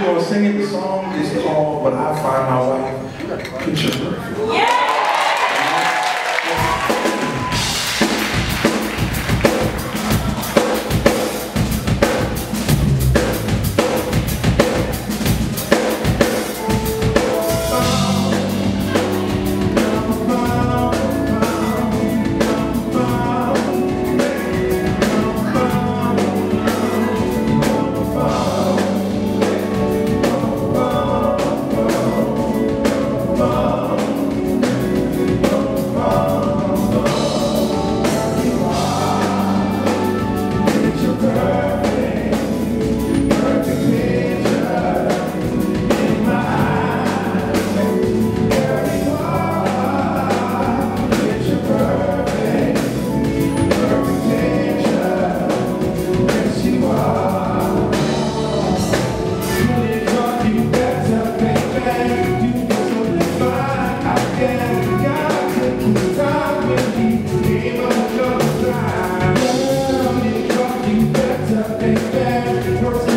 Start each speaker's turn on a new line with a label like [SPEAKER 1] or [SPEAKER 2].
[SPEAKER 1] we're gonna sing it. The song is called "When I Find My Wife." Picture perfect.
[SPEAKER 2] Yeah. hand towards